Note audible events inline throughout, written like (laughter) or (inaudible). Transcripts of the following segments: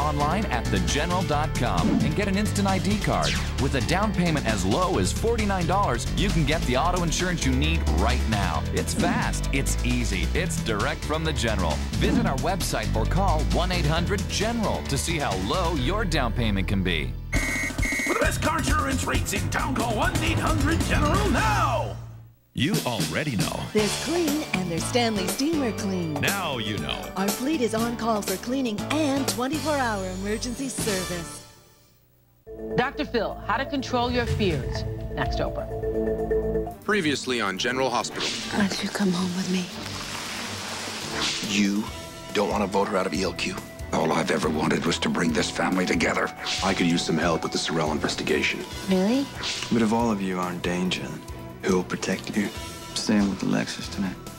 online at thegeneral.com and get an instant ID card. With a down payment as low as $49, you can get the auto insurance you need right now. It's fast, it's easy, it's direct from the General. Visit our website or call 1 800 General to see how low your down payment can be. For the best car insurance rates in town, call 1 800 General now! You already know. There's clean and there's Stanley Steamer Clean. Now you know. Our fleet is on call for cleaning and 24 hour emergency service. Dr. Phil, how to control your fears. Next Oprah. Previously on General Hospital. Why don't you come home with me? You don't want to vote her out of ELQ? All I've ever wanted was to bring this family together. I could use some help with the Sorel investigation. Really? But if all of you are in danger, who will protect you? Staying with Alexis tonight.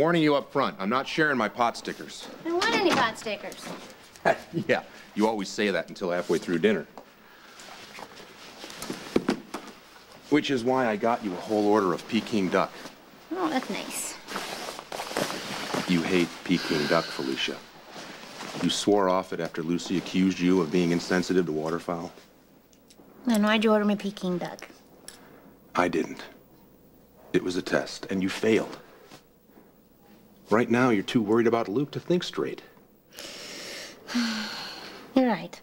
Warning you up front. I'm not sharing my pot stickers. I don't want any pot stickers. (laughs) yeah, you always say that until halfway through dinner. Which is why I got you a whole order of Peking duck. Oh, that's nice. You hate Peking duck, Felicia. You swore off it after Lucy accused you of being insensitive to waterfowl. Then why'd you order me Peking duck? I didn't. It was a test, and you failed. Right now, you're too worried about Luke to think straight. (sighs) You're right.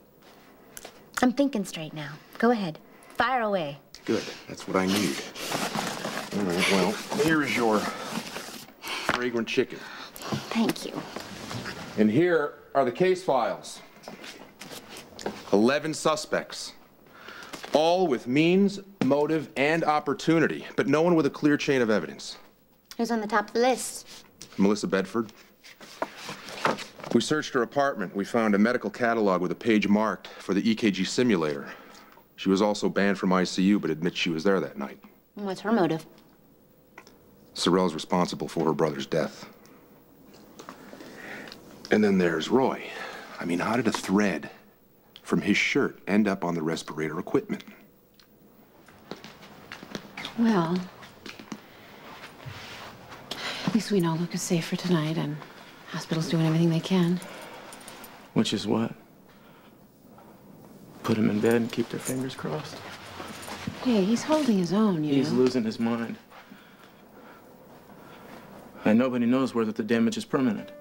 I'm thinking straight now. Go ahead. Fire away. Good. That's what I need. All right, well, here's your fragrant chicken. Thank you. And here are the case files 11 suspects, all with means, motive, and opportunity, but no one with a clear chain of evidence. Who's on the top of the list? Melissa Bedford. We searched her apartment. We found a medical catalog with a page marked for the EKG simulator. She was also banned from ICU, but admits she was there that night. What's her motive? Sorel's responsible for her brother's death. And then there's Roy. I mean, how did a thread from his shirt end up on the respirator equipment? Well, at least we know Luke is safe for tonight, and hospital's doing everything they can. Which is what? Put him in bed and keep their fingers crossed? Hey, he's holding his own, you He's know. losing his mind. And nobody knows whether the damage is permanent.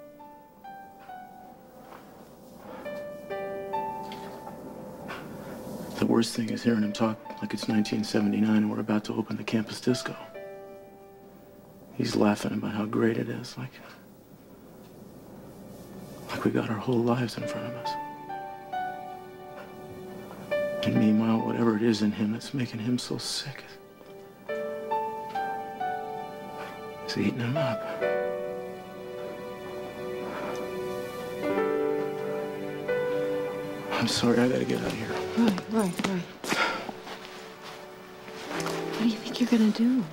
The worst thing is hearing him talk like it's 1979 and we're about to open the campus disco. He's laughing about how great it is, like, like we got our whole lives in front of us. And meanwhile, whatever it is in him that's making him so sick is eating him up. I'm sorry, I gotta get out of here. Right, right, right. What do you think you're gonna do?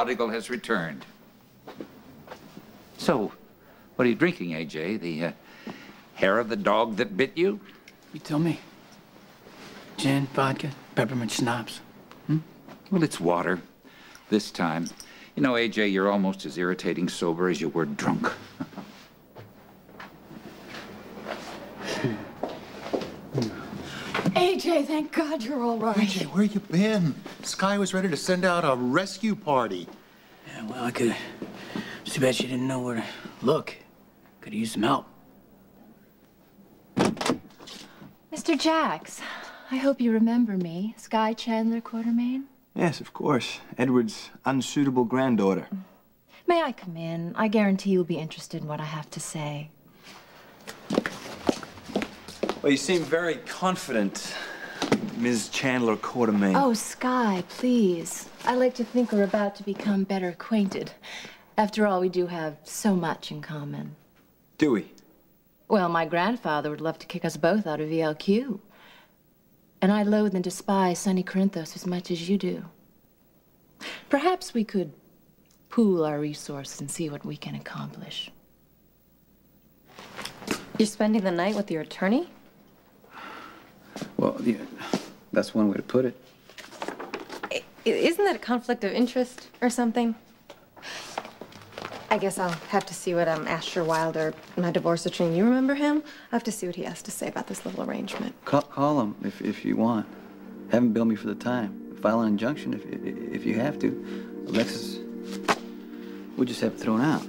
Prodigal has returned. So, what are you drinking, AJ? The uh, hair of the dog that bit you? You tell me. Gin, vodka, peppermint schnapps. Hmm? Well, it's water. This time. You know, AJ, you're almost as irritating sober as you were drunk. (laughs) AJ, thank God you're all right. AJ, where you been? Skye was ready to send out a rescue party. Yeah, well, I could. It's too bad she didn't know where to look. Could use some help. Mr. Jacks, I hope you remember me. Skye Chandler Quartermaine. Yes, of course. Edward's unsuitable granddaughter. May I come in? I guarantee you'll be interested in what I have to say. Well, you seem very confident, Ms. Chandler Quartermaine. Oh, Skye, please. I like to think we're about to become better acquainted. After all, we do have so much in common. Do we? Well, my grandfather would love to kick us both out of ELQ. And I loathe and despise Sonny Corinthos as much as you do. Perhaps we could pool our resources and see what we can accomplish. You're spending the night with your attorney? Well, yeah, that's one way to put it. I- Isn't that a conflict of interest or something? I guess I'll have to see what um, Asher Wilder, my divorce attorney, you remember him? I'll have to see what he has to say about this little arrangement. Call, call him if, if you want. Have him bill me for the time. File an injunction if, if you have to. Alexis, we'll just have it thrown out.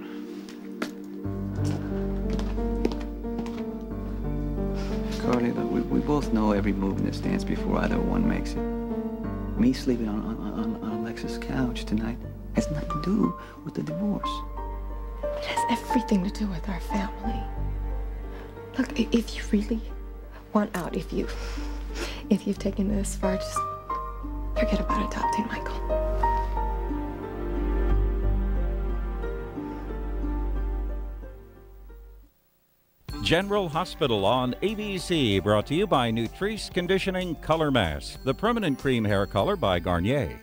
Look, we, we both know every move that stands before either one makes it. Me sleeping on, on, on, Alexis' couch tonight has nothing to do with the divorce. It has everything to do with our family. Look, if you really want out, if you, if you've taken this far, just forget about adopting Michael. General Hospital on ABC, brought to you by Nutrisse Conditioning Color Mask, the permanent cream hair color by Garnier.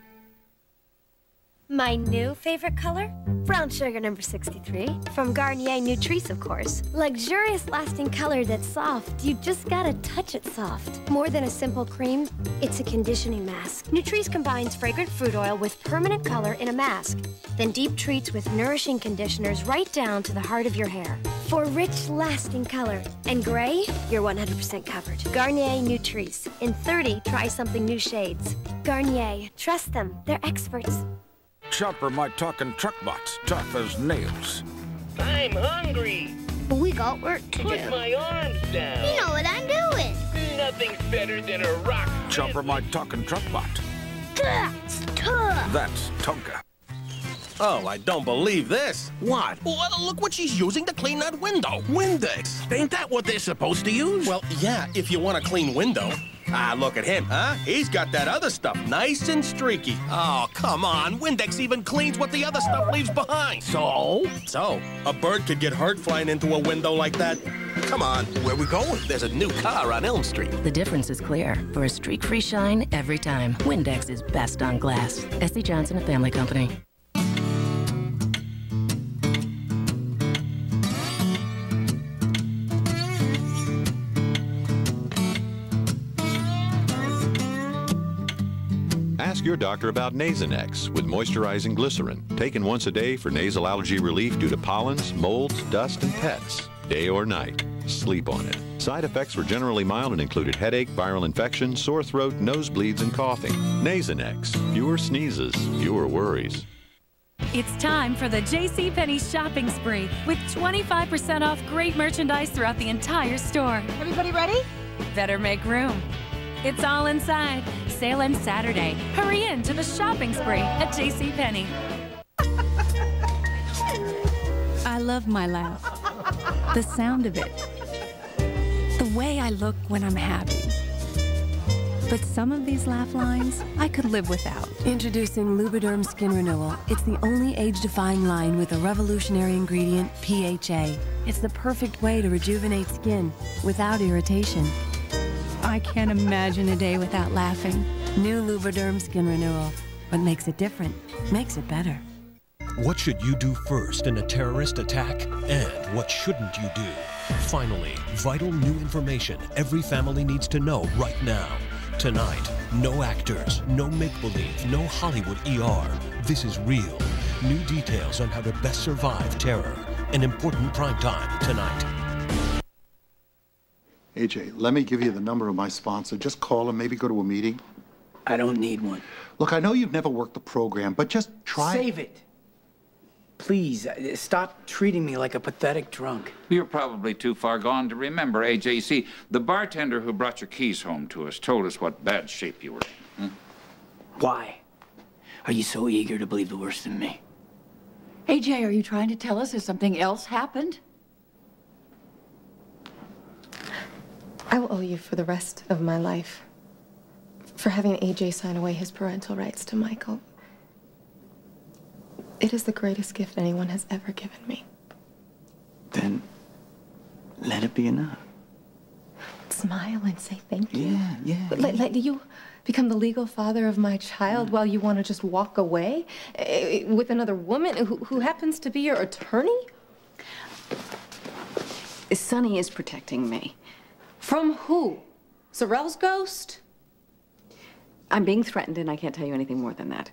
My new favorite color? Brown sugar number 63. From Garnier Nutrisse, of course. Luxurious lasting color that's soft. You just gotta touch it soft. More than a simple cream, it's a conditioning mask. Nutrisse combines fragrant fruit oil with permanent color in a mask, then deep treats with nourishing conditioners right down to the heart of your hair. For rich, lasting color. And gray, you're 100% covered. Garnier Nutrisse. In 30, try something new shades. Garnier. Trust them. They're experts. Chopper my talking truck bots, tough as nails. I'm hungry. But we got work to Put do. my arms down. You know what I'm doing. Nothing's better than a rock. Chopper my talking truck bot. That's tough. That's Tonka. Oh, I don't believe this. What? Well, look what she's using to clean that window. Windex. Ain't that what they're supposed to use? Well, yeah, if you want a clean window. Ah, look at him, huh? He's got that other stuff nice and streaky. Oh, come on. Windex even cleans what the other stuff leaves behind. So? So, a bird could get hurt flying into a window like that. Come on, where we going? There's a new car on Elm Street. The difference is clear. For a streak-free shine every time, Windex is best on glass. S.C. Johnson, a family company. Ask your doctor about Nasonex with moisturizing glycerin, taken once a day for nasal allergy relief due to pollens, molds, dust, and pets, day or night. Sleep on it. Side effects were generally mild and included headache, viral infection, sore throat, nosebleeds, and coughing. Nasonex. Fewer sneezes, fewer worries. It's time for the JCPenney shopping spree with 25% off great merchandise throughout the entire store. Everybody ready? Better make room. It's all inside. Sale ends Saturday. Hurry in to the shopping spree at JCPenney. I love my laugh. The sound of it. The way I look when I'm happy. But some of these laugh lines I could live without. Introducing Lubriderm Skin Renewal. It's the only age-defying line with a revolutionary ingredient, PHA. It's the perfect way to rejuvenate skin without irritation. I can't imagine a day without laughing. New Lubriderm Skin Renewal. What makes it different makes it better. What should you do first in a terrorist attack? And what shouldn't you do? Finally, vital new information every family needs to know right now. Tonight, no actors, no make-believe, no Hollywood ER. This is real. New details on how to best survive terror. An important prime time tonight. AJ, let me give you the number of my sponsor. Just call him, maybe go to a meeting. I don't need one. Look, I know you've never worked the program, but just try. Save it. Please, uh, stop treating me like a pathetic drunk. You're probably too far gone to remember, AJ. You see, the bartender who brought your keys home to us told us what bad shape you were in. Hmm? Why? Are you so eager to believe the worst in me? AJ, are you trying to tell us that something else happened? I will owe you for the rest of my life for having AJ sign away his parental rights to Michael. It is the greatest gift anyone has ever given me. Then let it be enough. Smile and say thank you. Yeah, yeah. But let, let you become the legal father of my child while you want to just walk away eh, with another woman who, who happens to be your attorney? Sonny is protecting me. From who? Sorel's ghost? I'm being threatened, and I can't tell you anything more than that.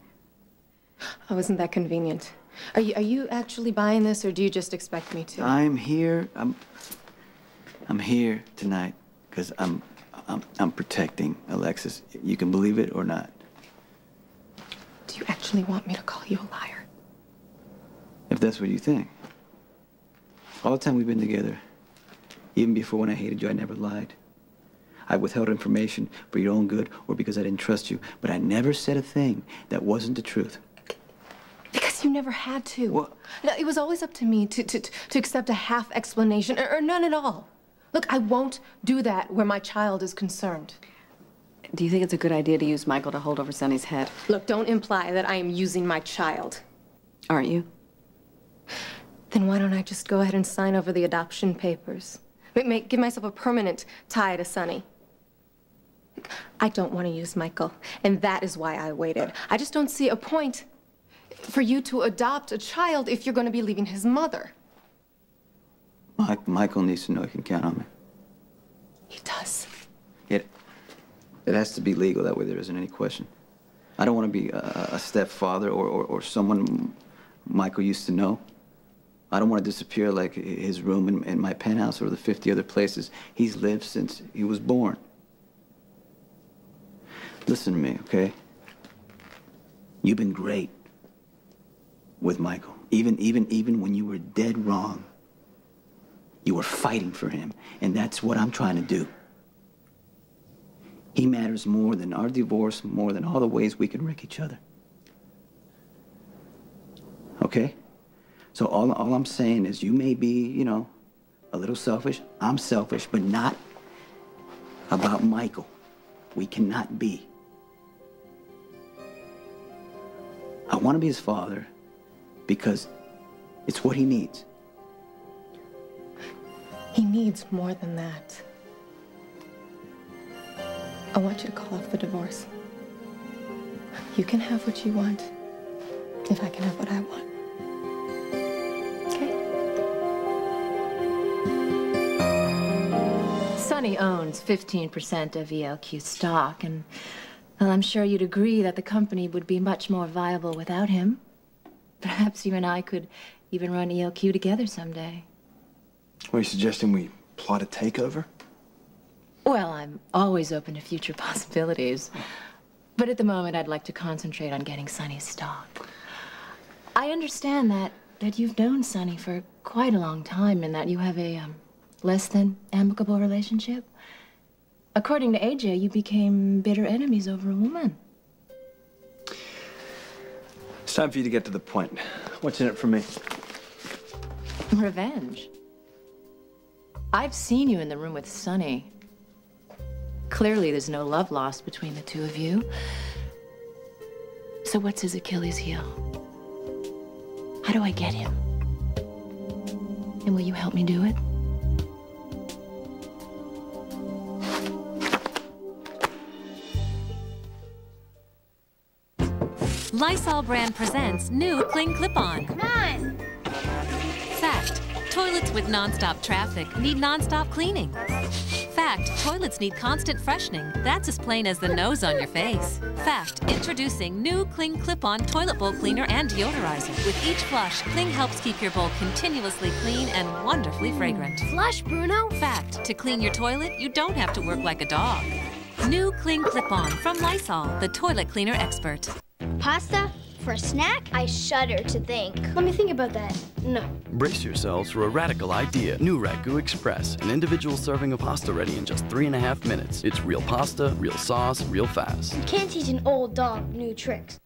Oh, isn't that convenient? Are you, are you actually buying this, or do you just expect me to? I'm here. I'm. I'm here tonight because I'm, I'm. I'm protecting Alexis. You can believe it or not. Do you actually want me to call you a liar? If that's what you think. All the time we've been together, even before when I hated you, I never lied. I withheld information for your own good or because I didn't trust you, but I never said a thing that wasn't the truth. Because you never had to. What? No, it was always up to me to, to, to accept a half explanation or, or none at all. Look, I won't do that where my child is concerned. Do you think it's a good idea to use Michael to hold over Sonny's head? Look, don't imply that I am using my child. Aren't you? Then why don't I just go ahead and sign over the adoption papers? Make, make, give myself a permanent tie to Sonny. I don't want to use Michael, and that is why I waited. I just don't see a point for you to adopt a child if you're going to be leaving his mother. Mike, Michael needs to know he can count on me. He does. It, it has to be legal. That way there isn't any question. I don't want to be a, a stepfather or, or, or someone Michael used to know. I don't want to disappear like his room in, in my penthouse or the 50 other places he's lived since he was born. Listen to me, okay? You've been great with Michael. Even, even, even when you were dead wrong, you were fighting for him. And that's what I'm trying to do. He matters more than our divorce, more than all the ways we can wreck each other. Okay? So all, all I'm saying is you may be, you know, a little selfish. I'm selfish, but not about Michael. We cannot be. I want to be his father because it's what he needs. He needs more than that. I want you to call off the divorce. You can have what you want if I can have what I want. Sonny owns 15% of ELQ stock, and well, I'm sure you'd agree that the company would be much more viable without him. Perhaps you and I could even run ELQ together someday. Are you suggesting we plot a takeover? Well, I'm always open to future (laughs) possibilities. But at the moment, I'd like to concentrate on getting Sonny's stock. I understand that, that you've known Sonny for quite a long time and that you have a um, less than amicable relationship. According to AJ, you became bitter enemies over a woman. It's time for you to get to the point. What's in it for me? Revenge. I've seen you in the room with Sonny. Clearly, there's no love lost between the two of you. So what's his Achilles heel? How do I get him? And will you help me do it? Lysol brand presents new Cling Clip-On. Come on. Fact, toilets with nonstop traffic need nonstop cleaning. Fact, toilets need constant freshening. That's as plain as the nose on your face. Fact, introducing new Cling Clip-On toilet bowl cleaner and deodorizer. With each flush, Cling helps keep your bowl continuously clean and wonderfully fragrant. Flush, Bruno. Fact, to clean your toilet, you don't have to work like a dog. New Cling Clip-On from Lysol, the toilet cleaner expert. Pasta, for a snack? I shudder to think. Let me think about that. No. Brace yourselves for a radical idea. New Ragu Express, an individual serving of pasta ready in just three and a half minutes. It's real pasta, real sauce, real fast. You can't teach an old dog new tricks.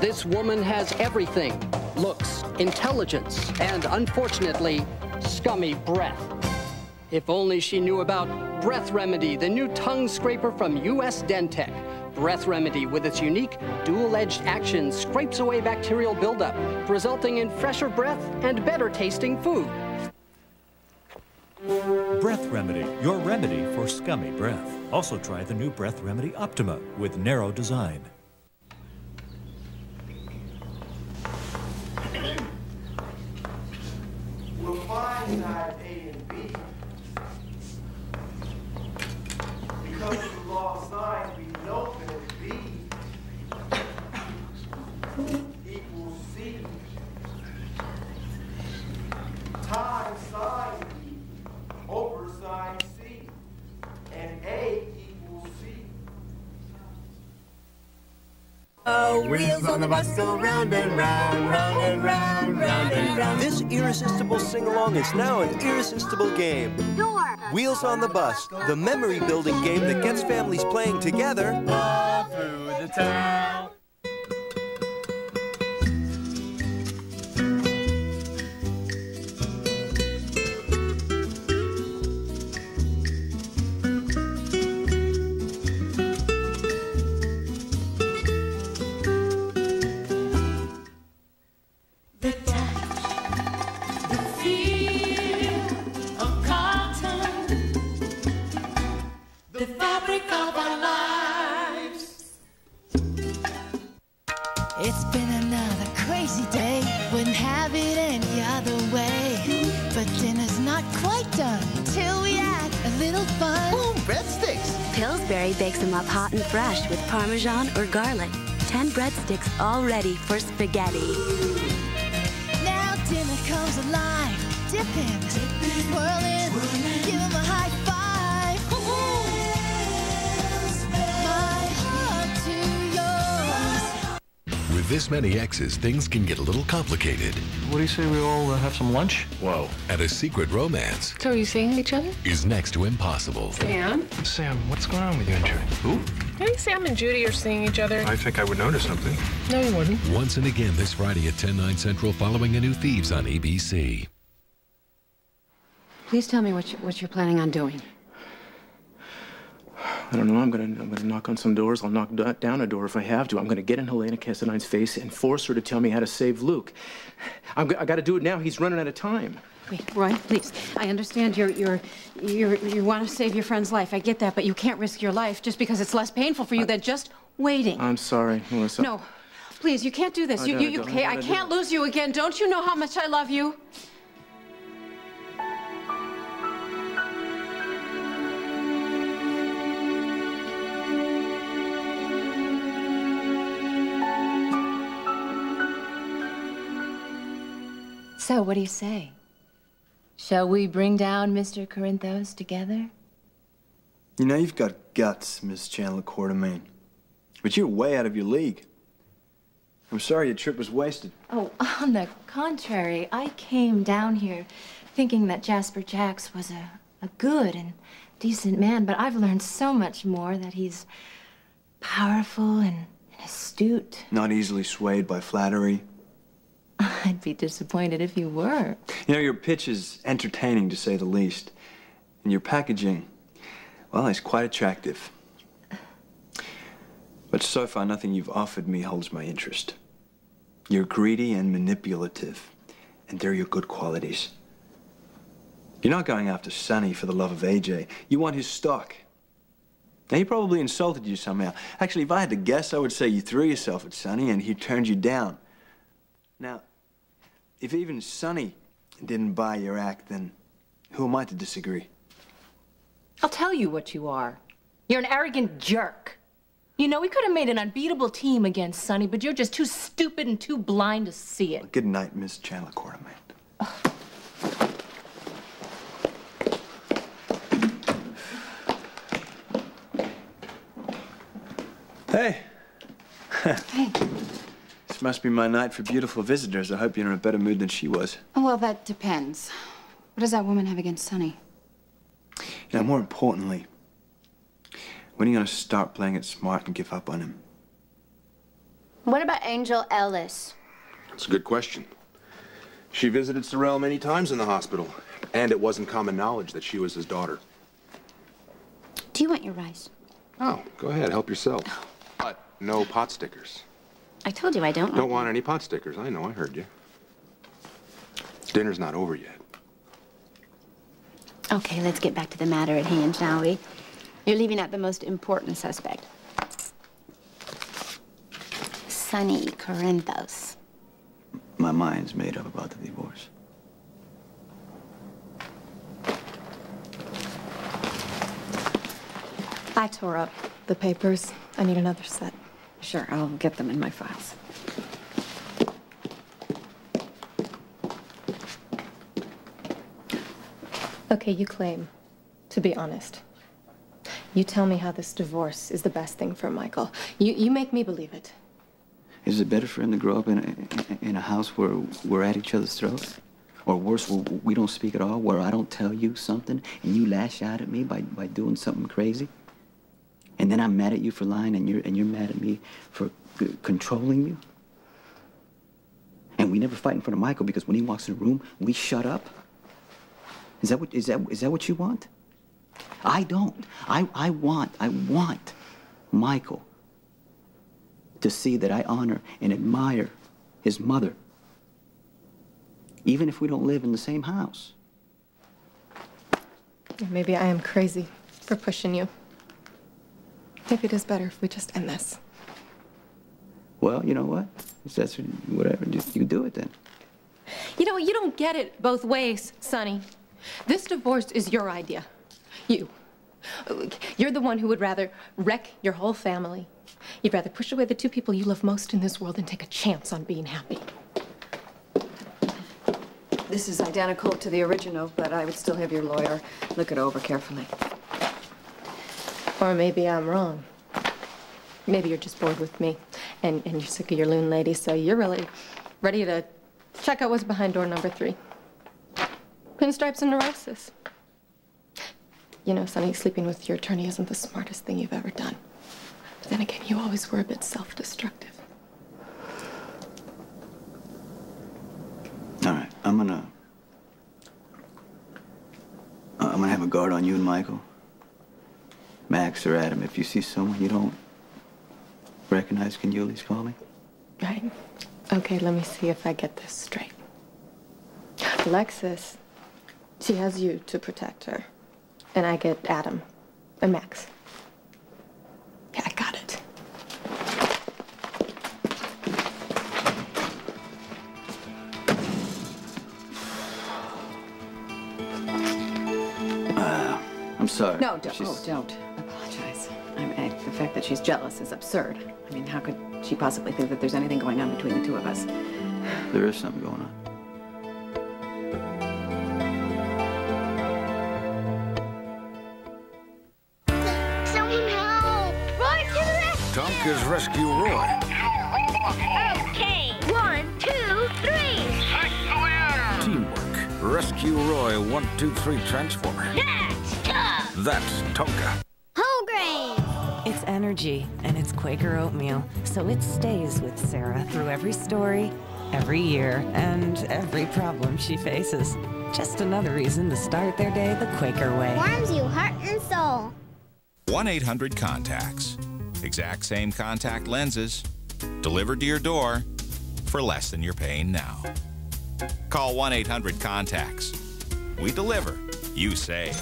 This woman has everything looks, intelligence, and unfortunately, scummy breath. If only she knew about Breath Remedy, the new tongue scraper from US DenTek. Breath Remedy, with its unique dual-edged action, scrapes away bacterial buildup, resulting in fresher breath and better tasting food. Breath Remedy, your remedy for scummy breath. Also try the new Breath Remedy Optima with narrow design. We'll find side Oh, wheels on the bus go round and round, round and round, round and round. This irresistible sing-along is now an irresistible game. Wheels on the Bus, the memory-building game that gets families playing together. All through the town. Fresh with Parmesan or garlic. 10 breadsticks all ready for spaghetti. Now dinner comes alive. Dipping, swirling, give 'em a high five. My heart to yours. With this many exes, things can get a little complicated. What do you say we all uh, have some lunch? Whoa. And a secret romance So are you seeing each other? is next to impossible. Sam? Sam, what's going on with you and Judy? Who? I think Sam and Judy are seeing each other. I think I would notice something. No, you wouldn't. Once and again this Friday at 10, 9 central following a new Thieves on ABC. Please tell me what, you, what you're planning on doing. I don't know. I'm gonna I'm gonna knock on some doors. I'll knock d- down a door if I have to. I'm gonna get in Helena Cassadine's face and force her to tell me how to save Luke. I'm, g- I got to do it now. He's running out of time. Wait, Roy, please. I understand you're, you're, you're, you want to save your friend's life. I get that, but you can't risk your life just because it's less painful for you than just waiting. I'm sorry, Melissa. No, please, you can't do this. I You, gotta you, you go. I okay? I can't lose you again. Don't you know how much I love you? So, what do you say? Shall we bring down Mr. Corinthos together? You know you've got guts, Miss Chandler Quartermaine. But you're way out of your league. I'm sorry your trip was wasted. Oh, on the contrary, I came down here thinking that Jasper Jacks was a, a good and decent man, but I've learned so much more that he's powerful and, and astute. Not easily swayed by flattery. (laughs) I'd be disappointed if you were. You know, your pitch is entertaining to say the least. And your packaging, well, it's quite attractive. But so far, nothing you've offered me holds my interest. You're greedy and manipulative, and they're your good qualities. You're not going after Sonny for the love of AJ. You want his stock. Now, he probably insulted you somehow. Actually, if I had to guess, I would say you threw yourself at Sonny and he turned you down. Now, if even Sonny didn't buy your act, then who am I to disagree? I'll tell you what you are. You're an arrogant jerk. You know, we could have made an unbeatable team against Sonny, but you're just too stupid and too blind to see it. Good night, Miss Chandler Quartermaine. Hey, This must be my night for beautiful visitors. I hope you're in a better mood than she was. Oh, well, that depends. What does that woman have against Sonny? Now, more importantly, when are you going to start playing it smart and give up on him? What about Angel Ellis? It's a good question. She visited Sorel many times in the hospital, and it wasn't common knowledge that she was his daughter. Do you want your rice? Oh, go ahead, help yourself. Oh. But no pot stickers. I told you I don't Don't want any pot stickers. I know, I heard you. Dinner's not over yet. Okay, let's get back to the matter at hand, shall we? You're leaving out the most important suspect. Sonny Corinthos. My mind's made up about the divorce. I tore up the papers. I need another set. Sure, I'll get them in my files. Okay, you claim to be honest. You tell me how this divorce is the best thing for Michael. You, you make me believe it. Is it better for him to grow up in a, in a house where we're at each other's throats? Or worse, where we don't speak at all, where I don't tell you something and you lash out at me by, by doing something crazy? And then I'm mad at you for lying and you're, and you're mad at me for controlling you? And we never fight in front of Michael because when he walks in the room, we shut up? Is that what, is that, is that what you want? I don't. I, I want, I want Michael to see that I honor and admire his mother, even if we don't live in the same house. Maybe I am crazy for pushing you. Maybe it is better if we just end this. Well, you know what? If that's whatever, just you do it then. You know, you don't get it both ways, Sonny. This divorce is your idea. You. You're the one who would rather wreck your whole family. You'd rather push away the two people you love most in this world than take a chance on being happy. This is identical to the original, but I would still have your lawyer look it over carefully. Or maybe I'm wrong. Maybe you're just bored with me and, and you're sick of your loon lady, so you're really ready to check out what's behind door number three. Pinstripes and neurosis. You know, Sonny, sleeping with your attorney isn't the smartest thing you've ever done. But then again, you always were a bit self-destructive. All right, I'm gonna. uh, I'm gonna have a guard on you and Michael. Max or Adam, if you see someone you don't recognize, can you at least call me? Right. Okay, let me see if I get this straight. Alexis, she has you to protect her. And I get Adam and Max. Yeah, I got it. Uh, I'm sorry. No, don't. She's- Oh, don't apologize. I mean, the fact that she's jealous is absurd. I mean, how could she possibly think that there's anything going on between the two of us? There is something going on. Someone help! Roy to the rescue! Tonka's Rescue Roy. Okay, one, two, three! Teamwork. Rescue Roy 123 Transformer. That's tough! That's Tonka. Whole grain! It's energy, and it's Quaker oatmeal, so it stays with Sarah through every story, every year, and every problem she faces. Just another reason to start their day the Quaker way. Warms you heart and soul. 1 800 Contacts. Exact same contact lenses, delivered to your door for less than you're paying now. Call 1 800 Contacts. We deliver, you save.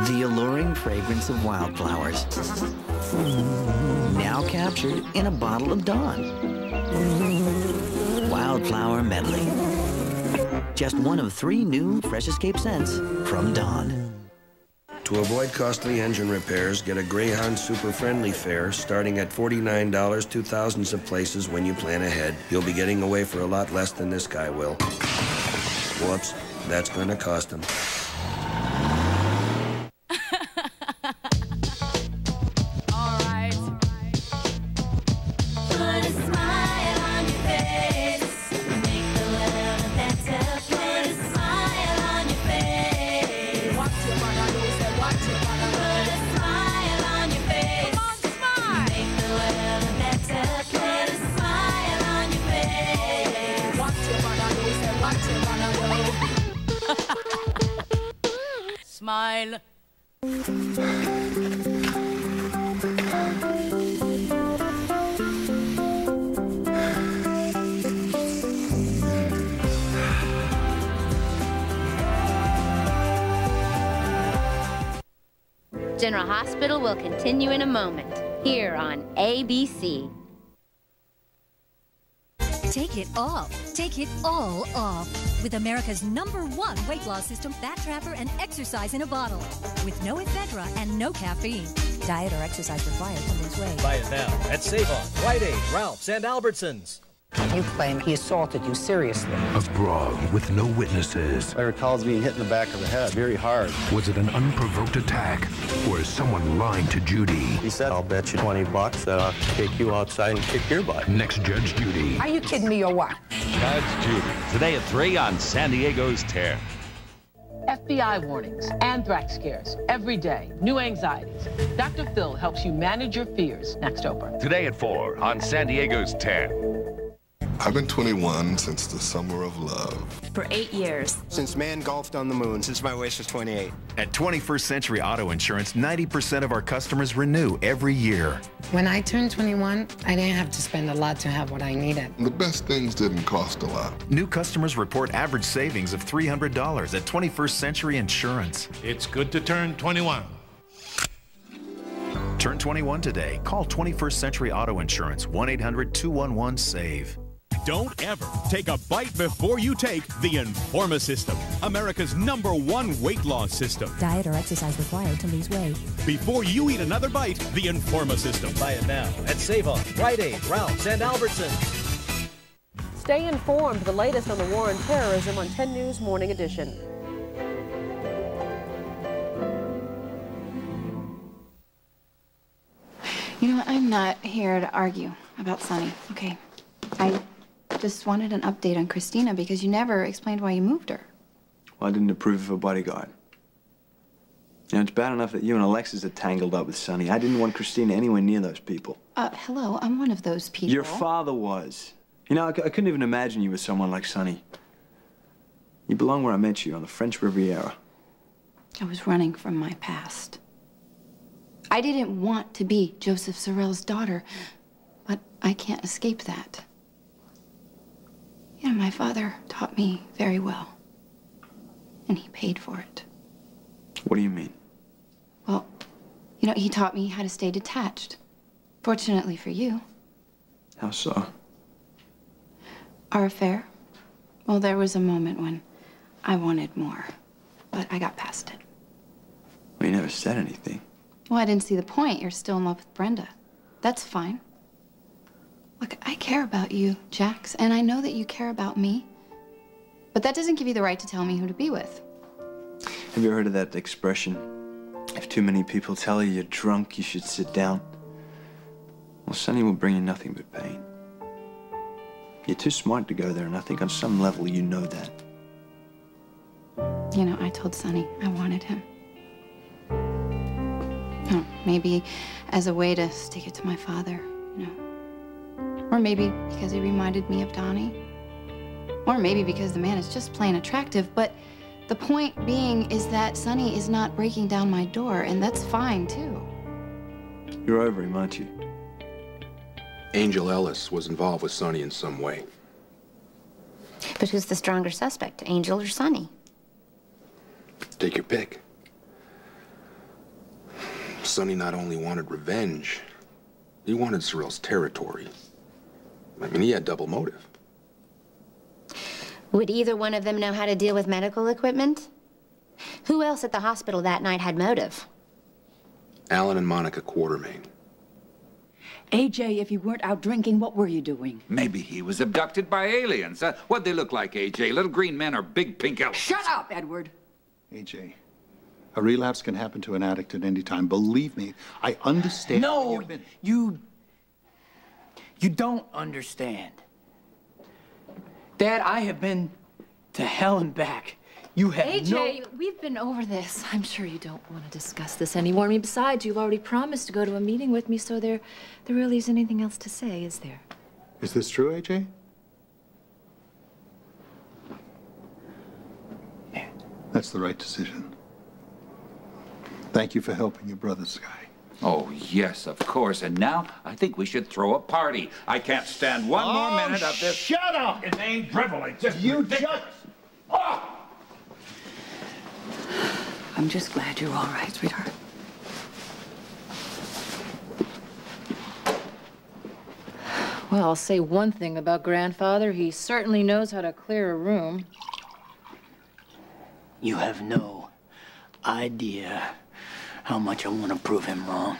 The alluring fragrance of wildflowers. Now captured in a bottle of Dawn. Wildflower Medley. Just one of three new Fresh Escape scents from Dawn. To avoid costly engine repairs, get a Greyhound Super Friendly fare starting at $49 to thousands of places when you plan ahead. You'll be getting away for a lot less than this guy will. Whoops, that's to cost him. ABC. Take it off. Take it all off. With America's number one weight loss system, Fat Trapper and exercise in a bottle. With no ephedra and no caffeine. Diet or exercise required to lose weight. Buy it now at Sav-on, Rite Aid, Ralph's, and Albertsons. You claim he assaulted you seriously. A brawl with no witnesses. I recall being hit in the back of the head very hard. Was it an unprovoked attack? Or is someone lying to Judy? He said, I'll bet you 20 bucks that I'll take you outside and kick your butt. Next Judge Judy. Are you kidding me or what? Judge Judy. Today at 3 on San Diego's Tear. FBI warnings, anthrax scares, every day, new anxieties. Dr. Phil helps you manage your fears. Next Oprah. Today at 4 on San Diego's Tear. I've been 21 since the summer of love. For eight years. Since man golfed on the moon, since my waist was 28. At 21st Century Auto Insurance, 90% of our customers renew every year. When I turned 21, I didn't have to spend a lot to have what I needed. The best things didn't cost a lot. New customers report average savings of $300 at 21st Century Insurance. It's good to turn 21. Turn 21 today. Call 21st Century Auto Insurance 1 800 211 SAVE. Don't ever take a bite before you take the Enforma system, America's number one weight loss system. Diet or exercise required to lose weight. Before you eat another bite, the Enforma system. Buy it now at Sav-on, Rite Aid, Ralph's, and Albertsons. Stay informed. The latest on the war on terrorism on 10 News Morning Edition. You know, I'm not here to argue about Sonny, okay? I just wanted an update on Christina because you never explained why you moved her. Well, I didn't approve of a bodyguard. You know, it's bad enough that you and Alexis are tangled up with Sonny. I didn't want Christina anywhere near those people. Uh, hello, I'm one of those people. Your father was. You know, I couldn't even imagine you with someone like Sonny. You belong where I met you, on the French Riviera. I was running from my past. I didn't want to be Joseph Sorel's daughter, but I can't escape that. You know, my father taught me very well, and he paid for it. What do you mean? Well, you know, he taught me how to stay detached. Fortunately for you, How so? our affair, well, there was a moment when I wanted more, but I got past it. Well, you never said anything. Well, I didn't see the point. You're still in love with Brenda. That's fine. Look, I care about you, Jax, and I know that you care about me. But that doesn't give you the right to tell me who to be with. Have you heard of that expression? If too many people tell you you're drunk, you should sit down. Well, Sonny will bring you nothing but pain. You're too smart to go there, and I think on some level you know that. You know, I told Sonny I wanted him. Oh, maybe as a way to stick it to my father, you know. Or maybe because he reminded me of Donnie. Or maybe because the man is just plain attractive, but the point being is that Sonny is not breaking down my door, and that's fine too. You're over him, aren't you? Angel Ellis was involved with Sonny in some way. But who's the stronger suspect, Angel or Sonny? Take your pick. Sonny not only wanted revenge, he wanted Sorel's territory. I mean, he had double motive. Would either one of them know how to deal with medical equipment? Who else at the hospital that night had motive? Alan and Monica Quartermaine. AJ, if you weren't out drinking, what were you doing? Maybe he was abducted by aliens. Uh, what'd they look like, AJ? Little green men or big pink elephants? Shut up, Edward. AJ, a relapse can happen to an addict at any time. Believe me, I understand. No, you. You don't understand. Dad, I have been to hell and back. You have AJ, no. we've been over this. I'm sure you don't want to discuss this anymore. I mean, besides, you've already promised to go to a meeting with me, so there, there really isn't anything else to say, is there? Is this true, AJ? Yeah. That's the right decision. Thank you for helping your brother, Skye. Oh, yes, of course. And now I think we should throw a party. I can't stand one more Oh, minute of this. shut up! Inane drivel. It's just You ridiculous. Ah! I'm just glad you're all right, sweetheart. Well, I'll say one thing about grandfather. He certainly knows how to clear a room. You have no idea how much I want to prove him wrong.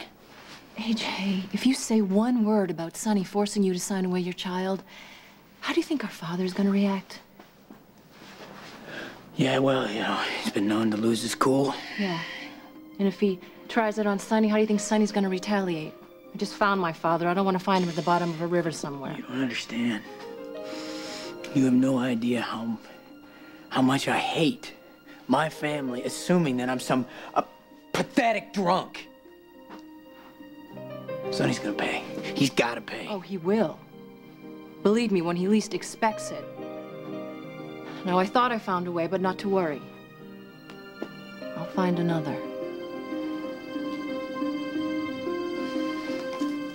AJ, if you say one word about Sonny forcing you to sign away your child, how do you think our father's gonna react? Yeah, well, you know, he's been known to lose his cool. Yeah. And if he tries it on Sonny, how do you think Sonny's gonna retaliate? I just found my father. I don't want to find him at the bottom of a river somewhere. You don't understand. You have no idea how, how much I hate my family assuming that I'm some a pathetic drunk. Sonny's gonna pay. He's gotta pay. Oh, he will. Believe me, when he least expects it. Now, I thought I found a way, but not to worry. I'll find another.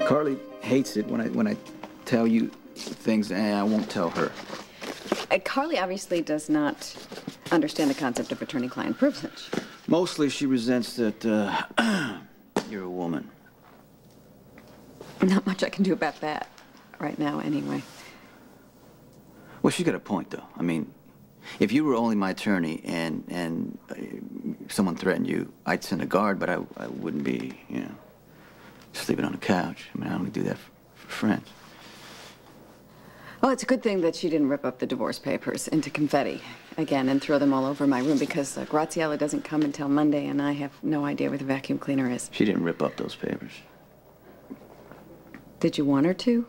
Carly hates it when I when I tell you things and I won't tell her. Uh, Carly obviously does not understand the concept of attorney-client privilege. Mostly she resents that uh, (clears throat) you're a woman. Not much I can do about that right now, anyway. Well, she's got a point though. I mean, if you were only my attorney and and uh, someone threatened you, I'd send a guard, but I I wouldn't be you know sleeping on the couch. I mean, I only do that for, for friends. Well, it's a good thing that she didn't rip up the divorce papers into confetti again and throw them all over my room because uh, Graziella doesn't come until Monday and I have no idea where the vacuum cleaner is. She didn't rip up those papers. Did you want her to?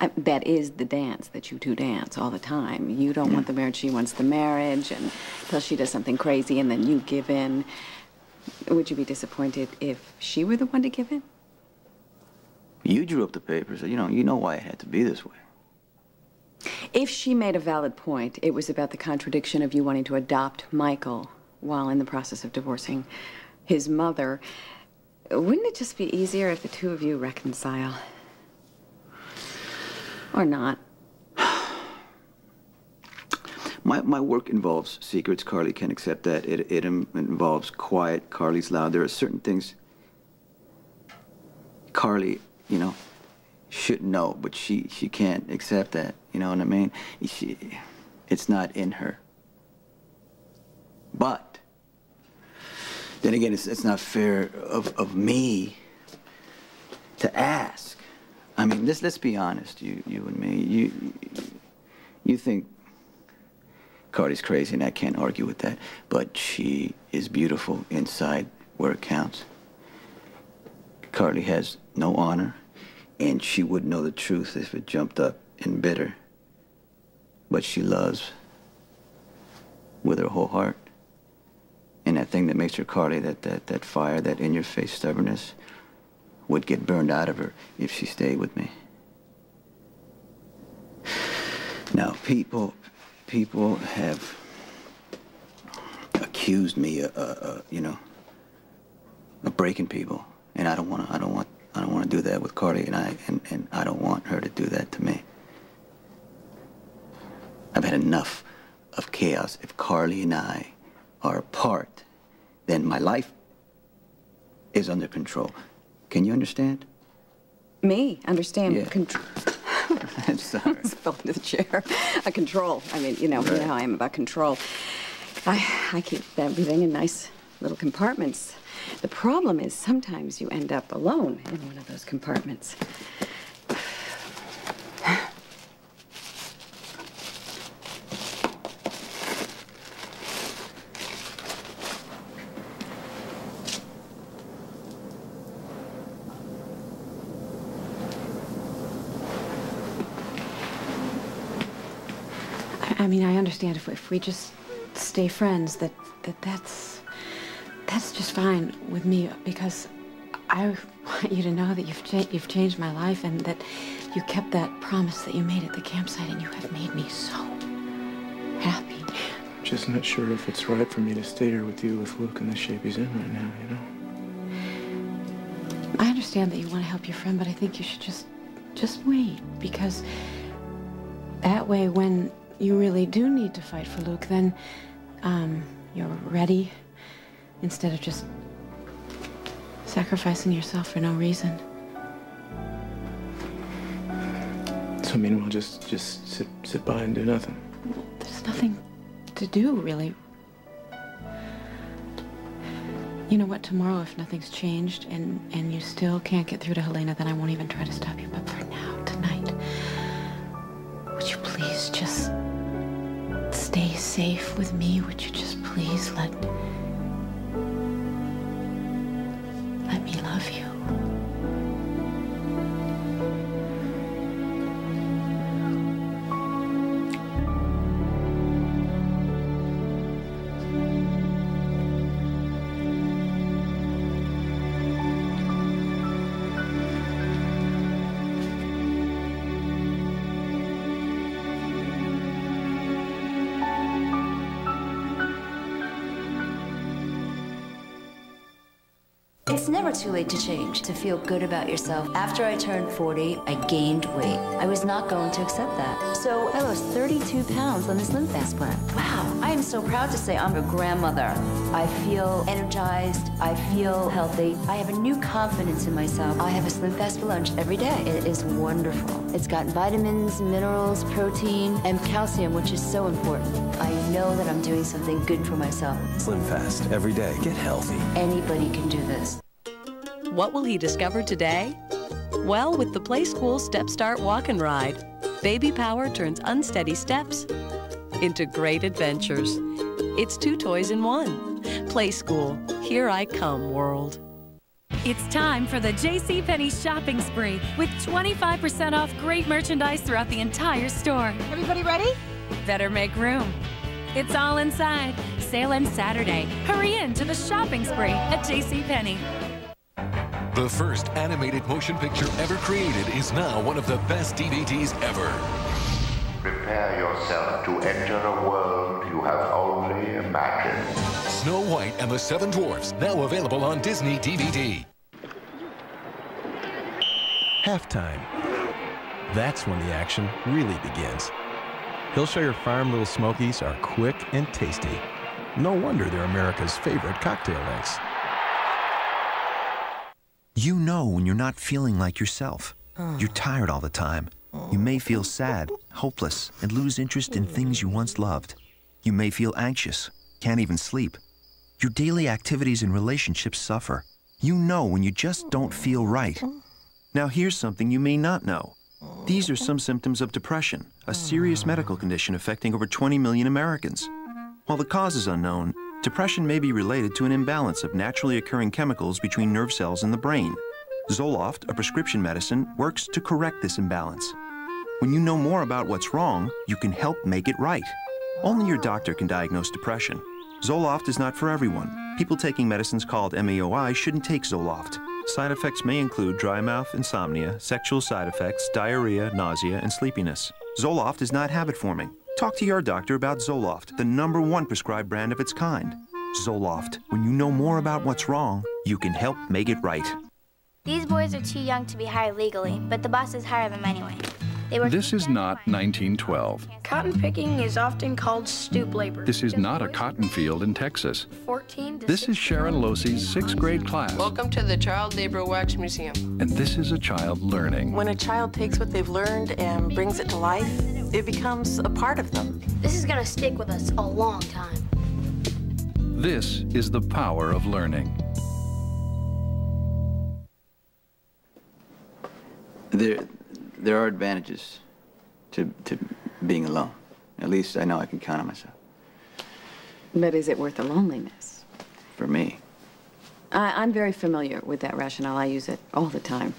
I, that is the dance that you two dance all the time. You don't want the marriage, she wants the marriage, and until she does something crazy and then you give in. Would you be disappointed if she were the one to give in? You drew up the papers. You know, you know why it had to be this way. If she made a valid point, it was about the contradiction of you wanting to adopt Michael while in the process of divorcing his mother. Wouldn't it just be easier if the two of you reconcile? Or not? (sighs) My, my work involves secrets. Carly can accept that. It, it involves quiet. Carly's loud. There are certain things Carly, you know, should know, but she, she can't accept that. You know what I mean? She, it's not in her. But then again, it's, it's not fair of, of me to ask. I mean, let's, let's be honest, you, you and me. You, you think Carly's crazy, and I can't argue with that. But she is beautiful inside where it counts. Carly has no honor, and she wouldn't know the truth if it jumped up and bit her. But she loves with her whole heart. And that thing that makes her Carly, that, that, that fire, that in-your-face stubbornness, would get burned out of her if she stayed with me. Now, people, people have accused me, uh, uh, you know, of breaking people, and I don't want to. I don't want. I don't want to do that with Carly, and I and, and I don't want her to do that to me. I've had enough of chaos. If Carly and I are apart, then my life is under control. Can you understand? Me? Understand? Yeah. Control. (laughs) I'm (laughs) sorry. fell into the chair. A control. I mean, you know, you know how I am about control. I, I keep everything in nice little compartments. The problem is sometimes you end up alone in one of those compartments. I, mean, I understand if, if we just stay friends, that, that that's that's just fine with me because I want you to know that you've cha- you've changed my life and that you kept that promise that you made at the campsite and you have made me so happy. I'm just not sure if it's right for me to stay here with you with Luke in the shape he's in right now, you know? I understand that you want to help your friend, but I think you should just, just wait, because that way, when you really do need to fight for Luke, then um, you're ready instead of just sacrificing yourself for no reason. So meanwhile, just just sit sit by and do nothing. There's nothing to do, really. You know what, tomorrow, if nothing's changed and, and you still can't get through to Helena, then I won't even try to stop you. But for now, tonight, would you please just stay safe with me? Would you just please let let too late to change, to feel good about yourself. After I turned 40, I gained weight. I was not going to accept that. So I lost 32 pounds on this SlimFast plan. Wow, I am so proud to say I'm a grandmother. I feel energized. I feel healthy. I have a new confidence in myself. I have a SlimFast for lunch every day. It is wonderful. It's got vitamins, minerals, protein, and calcium, which is so important. I know that I'm doing something good for myself. Slim Fast every day. Get healthy. Anybody can do this. What will he discover today? Well, with the Playskool Step Start Walk and Ride, baby power turns unsteady steps into great adventures. It's two toys in one. Playskool, here I come, world. It's time for the JCPenney shopping spree with 25% off great merchandise throughout the entire store. Everybody ready? Better make room. It's all inside. Sale ends Saturday. Hurry in to the shopping spree at JCPenney. The first animated motion picture ever created is now one of the best DVDs ever. Prepare yourself to enter a world you have only imagined. Snow White and the Seven Dwarfs, now available on Disney DVD. Halftime. That's when the action really begins. Hillshire Farm Little Smokies are quick and tasty. No wonder they're America's favorite cocktail mix. You know when you're not feeling like yourself. You're ah. tired all the time. You may feel sad, hopeless, and lose interest in things you once loved. You may feel anxious, can't even sleep. Your daily activities and relationships suffer. You know when you just don't feel right. Now here's something you may not know. These are some symptoms of depression, a serious medical condition affecting over 20 million Americans. While the cause is unknown, depression may be related to an imbalance of naturally occurring chemicals between nerve cells in the brain. Zoloft, a prescription medicine, works to correct this imbalance. When you know more about what's wrong, you can help make it right. Only your doctor can diagnose depression. Zoloft is not for everyone. People taking medicines called MAOI shouldn't take Zoloft. Side effects may include dry mouth, insomnia, sexual side effects, diarrhea, nausea, and sleepiness. Zoloft is not habit forming. Talk to your doctor about Zoloft, the number one prescribed brand of its kind. Zoloft. When you know more about what's wrong, you can help make it right. These boys are too young to be hired legally, but the bosses hire them anyway. They work This is not 1912. Cotton picking is often called stoop labor. This is not a cotton field in Texas. 14 to This is Sharon Losey's sixth grade class, Welcome to the Child Labor Wax Museum. and this is a child learning. When a child takes what they've learned and brings it to life, it becomes a part of them. This is gonna stick with us a long time. This is the power of learning. There, there are advantages to, to being alone. At least I know I can count on myself. But is it worth the loneliness? For me. I, I'm very familiar with that rationale. I use it all the time.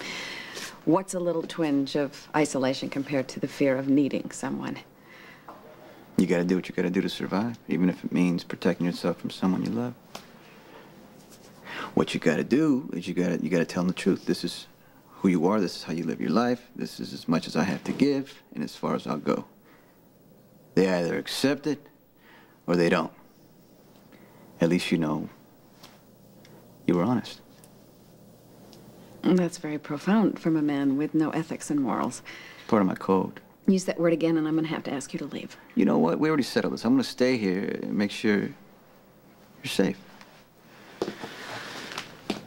What's a little twinge of isolation compared to the fear of needing someone? You gotta do what you gotta do to survive, even if it means protecting yourself from someone you love. What you gotta do is you gotta you gotta tell them the truth. This is who you are, this is how you live your life, this is as much as I have to give, and as far as I'll go. They either accept it or they don't. At least you know you were honest. That's very profound from a man with no ethics and morals. Part of my code. Use that word again, and I'm going to have to ask you to leave. You know what? We already settled this. I'm going to stay here and make sure you're safe.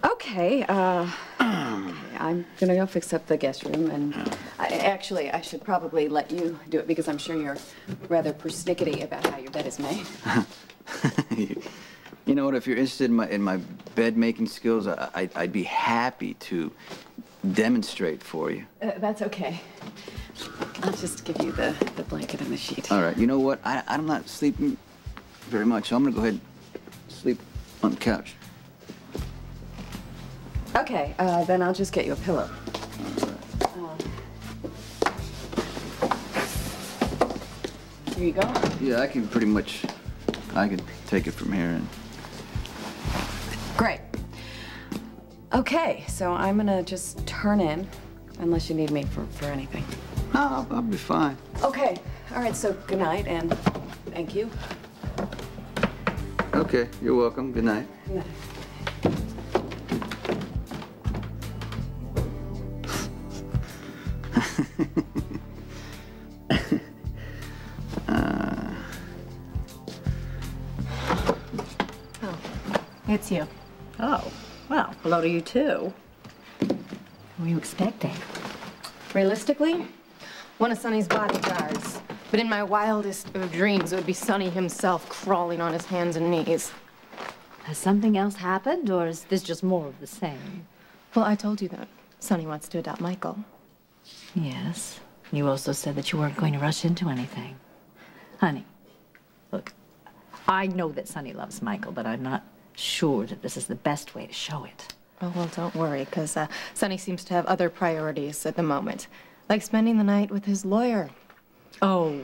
Okay, uh, okay, I'm gonna go fix up the guest room, and I, actually, I should probably let you do it because I'm sure you're rather persnickety about how your bed is made. (laughs) You know what? If you're interested in my in my bed making skills, I, I I'd be happy to demonstrate for you. Uh, that's okay. I'll just give you the, the blanket and the sheet. All right. You know what? I I'm not sleeping very much, so I'm gonna go ahead and sleep on the couch. Okay, uh, then I'll just get you a pillow. Uh, here you go. Yeah, I can pretty much. I can take it from here and. Great. Okay, so I'm gonna just turn in, unless you need me for, for anything. No, I'll, I'll be fine. Okay, all right, so good night and thank you. Okay, you're welcome. Good night. Good night. (laughs) uh, Oh, it's you. Oh, well, hello to you too. What were you expecting? Realistically, one of Sonny's bodyguards. But in my wildest of dreams, it would be Sonny himself crawling on his hands and knees. Has something else happened, or is this just more of the same? Well, I told you that. Sonny wants to adopt Michael. Yes. You also said that you weren't going to rush into anything. Honey, look, I know that Sonny loves Michael, but I'm not sure that this is the best way to show it. Oh, well, don't worry, because uh, Sonny seems to have other priorities at the moment, like spending the night with his lawyer. Oh,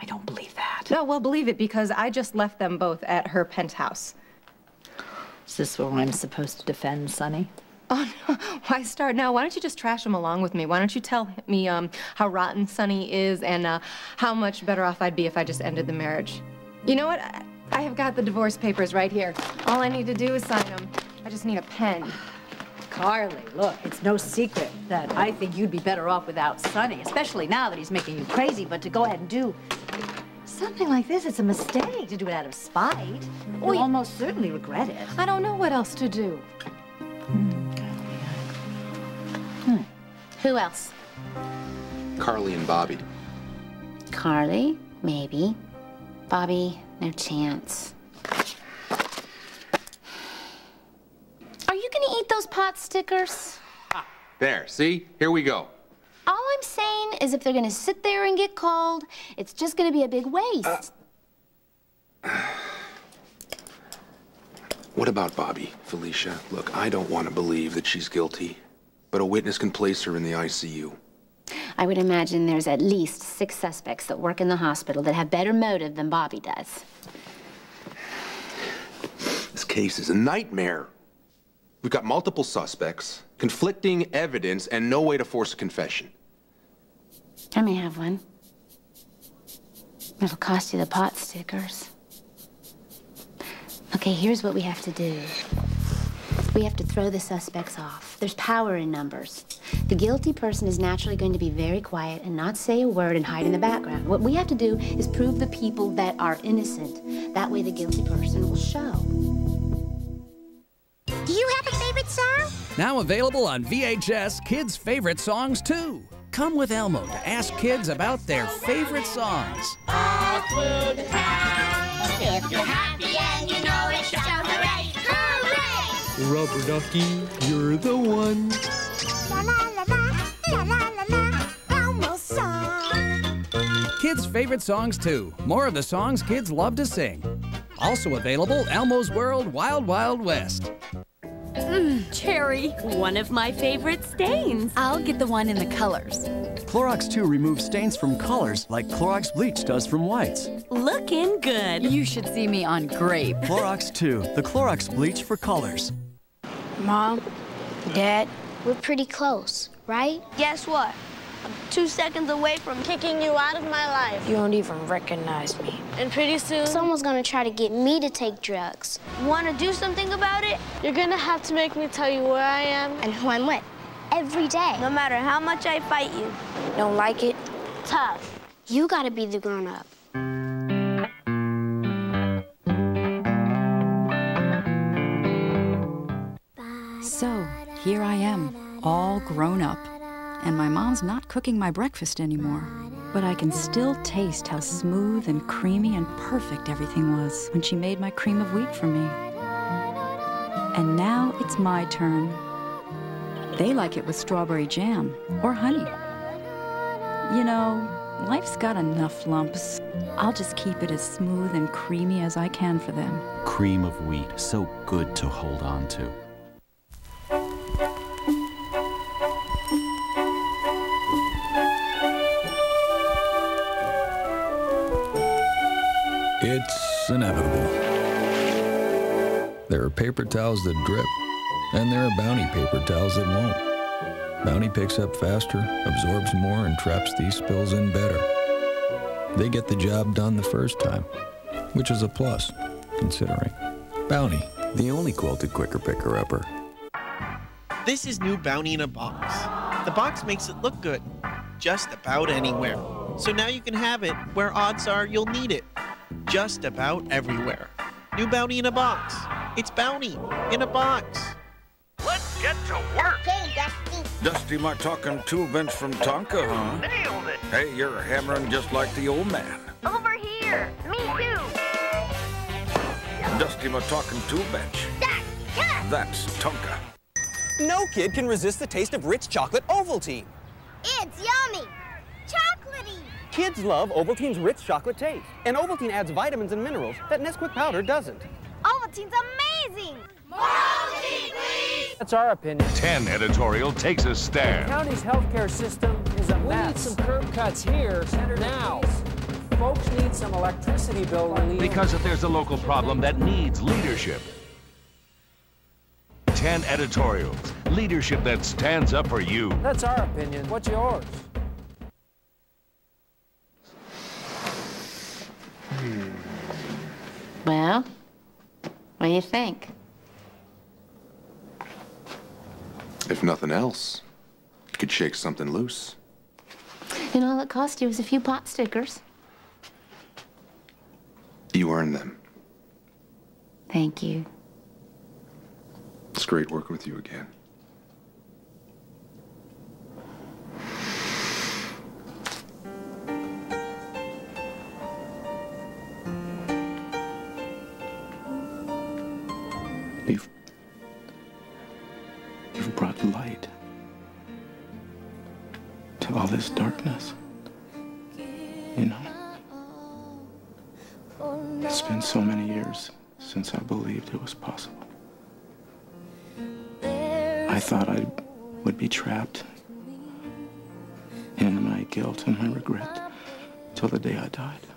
I don't believe that. No, well, believe it, because I just left them both at her penthouse. Is this where I'm supposed to defend Sonny? Oh, (laughs) no. Why start now? Why don't you just trash him along with me? Why don't you tell me um, how rotten Sonny is and uh, how much better off I'd be if I just ended the marriage? You know what? I, I have got the divorce papers right here. All I need to do is sign them. I just need a pen. Carly, look, it's no secret that I think you'd be better off without Sonny, especially now that he's making you crazy, but to go ahead and do something like this, it's a mistake to do it out of spite. You'll almost certainly regret it. I don't know what else to do. Hmm. Who else? Carly and Bobby. Carly, maybe. Bobby, no chance. Are you gonna eat those pot stickers? There, see? Here we go. All I'm saying is if they're gonna sit there and get cold, it's just gonna be a big waste. What about Bobby, Felicia? Look, I don't want to believe that she's guilty, but a witness can place her in the ICU. I would imagine there's at least six suspects that work in the hospital that have better motive than Bobby does. This case is a nightmare. We've got multiple suspects, conflicting evidence, and no way to force a confession. I may have one. It'll cost you the pot stickers. Okay, here's what we have to do. We have to throw the suspects off. There's power in numbers. The guilty person is naturally going to be very quiet and not say a word and hide in the background. What we have to do is prove the people that are innocent. That way the guilty person will show. Do you have a favorite song? Now available on VHS Kids' Favorite Songs too. Come with Elmo to ask kids about their favorite songs. Rubber Ducky, you're the one. La la la la, la la la la, Elmo song. Kids' Favorite Songs too. More of the songs kids love to sing. Also available, Elmo's World Wild Wild West. Mmm, cherry. One of my favorite stains. I'll get the one in the colors. Clorox 2 removes stains from colors like Clorox bleach does from whites. Looking good. You should see me on grape. Clorox 2, the Clorox bleach for colors. Mom, Dad, we're pretty close, right? Guess what? I'm two seconds away from kicking you out of my life. You don't even recognize me. And pretty soon, Someone's gonna try to get me to take drugs. want to do something about it? You're gonna have to make me tell you where I am and who I'm with. Every day. No matter how much I fight you. Don't like it? Tough. You gotta be the grown up. So, here I am, all grown up. And my mom's not cooking my breakfast anymore. But I can still taste how smooth and creamy and perfect everything was when she made my cream of wheat for me. And now it's my turn. They like it with strawberry jam or honey. You know, life's got enough lumps. I'll just keep it as smooth and creamy as I can for them. Cream of wheat, so good to hold on to. It's inevitable. There are paper towels that drip, and there are bounty paper towels that won't. Bounty picks up faster, absorbs more, and traps these spills in better. They get the job done the first time, which is a plus, considering. Bounty, the only quilted quicker picker upper. This is new Bounty in a box. The box makes it look good, just about anywhere. So now you can have it where odds are you'll need it, just about everywhere. New Bounty in a box. It's Bounty in a box. Let's get to work. Hey, Dusty. Dusty, my talking tool bench from Tonka, huh? Nailed it. Hey, you're hammering just like the old man. Over here. Me too. Dusty, my talking tool bench. That's Tonka. No kid can resist the taste of rich chocolate Ovaltine. It's yummy. Chocolatey. Kids love Ovaltine's rich chocolate taste. And Ovaltine adds vitamins and minerals that Nesquik powder doesn't. Ovaltine's amazing. More Ovaltine, please. That's our opinion. 10 editorial takes a stand. The stand. county's healthcare system is a mess. We need some curb cuts here, now. Folks need some electricity bill relief. Because if there's a local problem that needs leadership. 10 editorials. Leadership that stands up for you. That's our opinion. What's yours? Well, what do you think? If nothing else, you could shake something loose. And all it cost you was a few pot stickers. You earned them. Thank you. It's great working with you again. Died.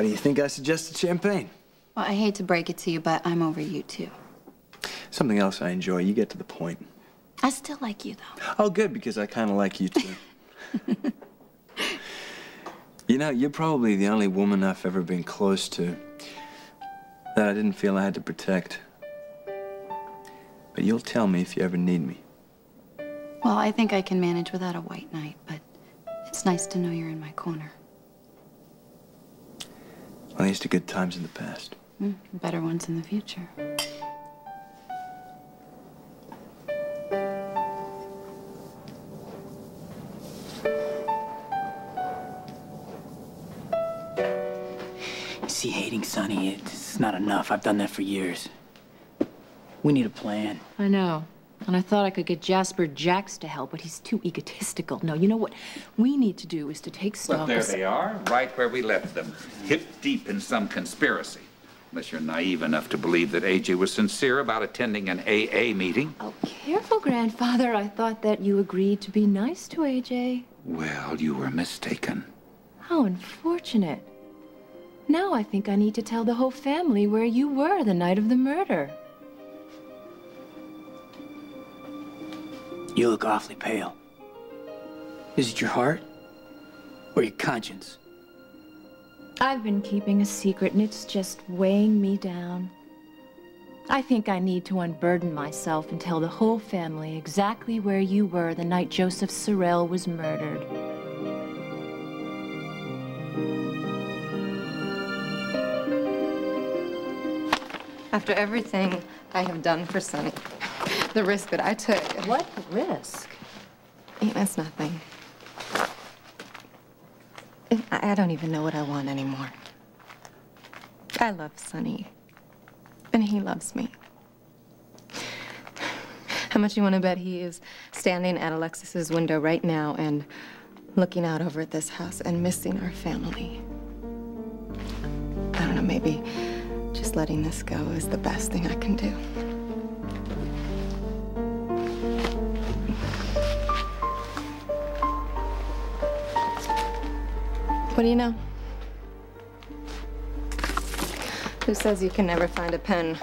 Why do you think I suggested champagne? Well, I hate to break it to you, but I'm over you too. Something else I enjoy. You get to the point. I still like you though. Oh, good, because I kind of like you too. (laughs) you know, you're probably the only woman I've ever been close to that I didn't feel I had to protect. But you'll tell me if you ever need me. Well, I think I can manage without a white knight, but it's nice to know you're in my corner. At least to good times in the past. Mm, better ones in the future. See, hating Sonny, it's not enough. I've done that for years. We need a plan. I know. And I thought I could get Jasper Jacks to help, but he's too egotistical. No, you know what we need to do is to take stock Well, there they are, right where we left them, hip deep in some conspiracy. Unless you're naive enough to believe that AJ was sincere about attending an AA meeting. Oh, careful, grandfather. I thought that you agreed to be nice to AJ. Well, you were mistaken. How unfortunate. Now I think I need to tell the whole family where you were the night of the murder. You look awfully pale. Is it your heart? Or your conscience? I've been keeping a secret and it's just weighing me down. I think I need to unburden myself and tell the whole family exactly where you were the night Joseph Sorel was murdered. After everything I have done for Sonny, the risk that I took. What risk? It's nothing. I I don't even know what I want anymore. I love Sonny, and he loves me. How much you want to bet he is standing at Alexis's window right now and looking out over at this house and missing our family? I don't know, maybe just letting this go is the best thing I can do. What do you know? Who says you can never find a pen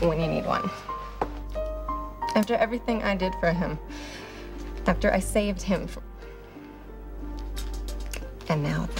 when you need one? After everything I did for him, after I saved him. And now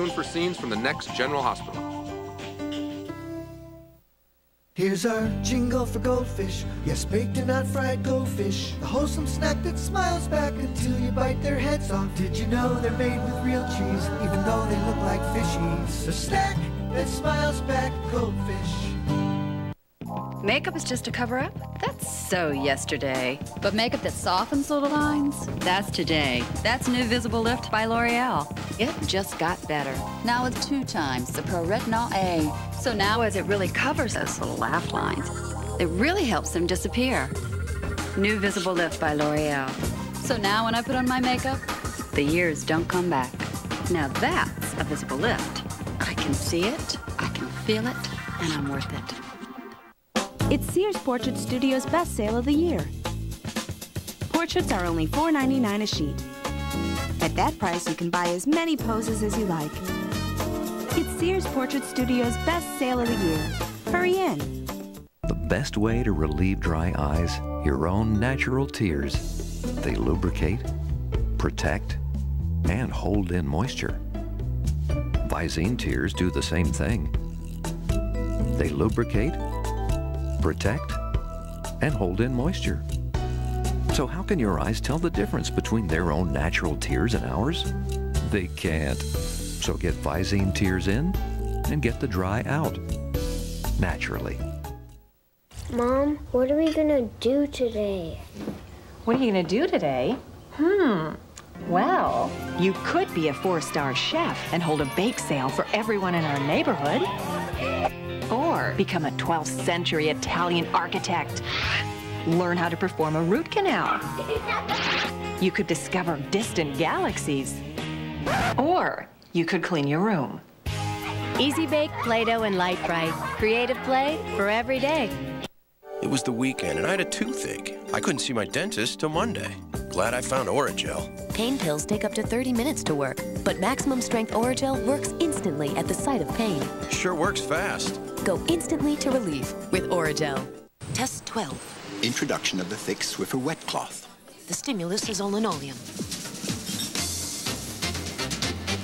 tuned for scenes from the next General Hospital. Here's our jingle for goldfish. Yes, baked and not fried goldfish. The wholesome snack that smiles back until you bite their heads off. Did you know they're made with real cheese, even though they look like fishies? The snack that smiles back, goldfish. Makeup is just a cover up? That's so yesterday. But makeup that softens little lines? That's today. That's new Visible Lift by L'Oreal. It just got better. Now with two times the Pro Retinol A. So now as it really covers those little laugh lines, it really helps them disappear. New Visible Lift by L'Oreal. So now when I put on my makeup, the years don't come back. Now that's a visible lift. I can see it, I can feel it, and I'm worth it. It's Sears Portrait Studio's best sale of the year. Portraits are only $4.99 a sheet. At that price, you can buy as many poses as you like. It's Sears Portrait Studio's best sale of the year. Hurry in. The best way to relieve dry eyes, your own natural tears. They lubricate, protect, and hold in moisture. Visine tears do the same thing. They lubricate, protect, and hold in moisture. So how can your eyes tell the difference between their own natural tears and ours? They can't. So get Visine tears in and get the dry out. Naturally. Mom, what are we gonna do today? What are you gonna do today? Hmm. Well, you could be a four-star chef and hold a bake sale for everyone in our neighborhood. Or become a 12th century Italian architect. Learn how to perform a root canal. You could discover distant galaxies. Or you could clean your room. Easy Bake, Play-Doh, and Lite-Brite. Creative play for every day. It was the weekend and I had a toothache. I couldn't see my dentist till Monday. Glad I found Orajel. Pain pills take up to 30 minutes to work, but maximum strength Orajel works instantly at the site of pain. Sure works fast. Go instantly to relief with Orajel. Test 12. Introduction of the thick Swiffer wet cloth. The stimulus is on linoleum.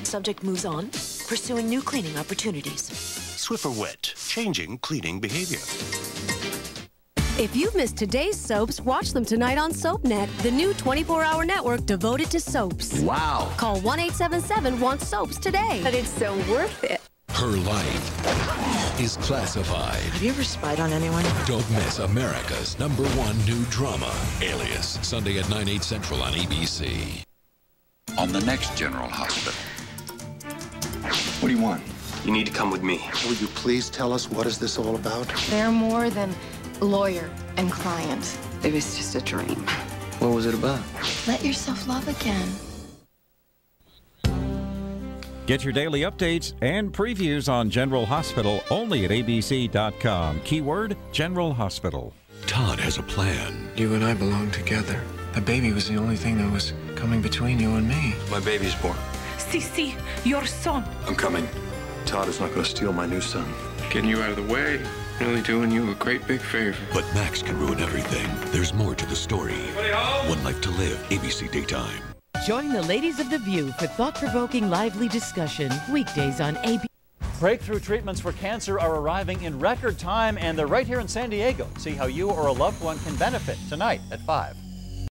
Subject moves on, pursuing new cleaning opportunities. Swiffer wet, changing cleaning behavior. If you've missed today's soaps, watch them tonight on SoapNet, the new 24-hour network devoted to soaps. Wow. Call 1-877-WANT-SOAPS today. But it's so worth it. Her life is classified. Have you ever spied on anyone? Don't miss America's number one new drama, Alias, Sunday at 9, 8 central on ABC. On the next General Hospital. What do you want? You need to come with me. Will you please tell us what is this all about? They're more than lawyer and client. It was just a dream. What was it about? Let yourself love again. Get your daily updates and previews on General Hospital only at abc.com. Keyword General Hospital. Todd has a plan. You and I belong together. The baby was the only thing that was coming between you and me. My baby's born. Sisi, your son. I'm coming. Todd is not going to steal my new son. Getting you out of the way, really doing you a great big favor. But Max can ruin everything. There's more to the story. One Life to Live, ABC Daytime. Join the ladies of The View for thought-provoking, lively discussion weekdays on ABC. Breakthrough treatments for cancer are arriving in record time, and they're right here in San Diego. See how you or a loved one can benefit tonight at 5.